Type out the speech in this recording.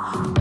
Ah.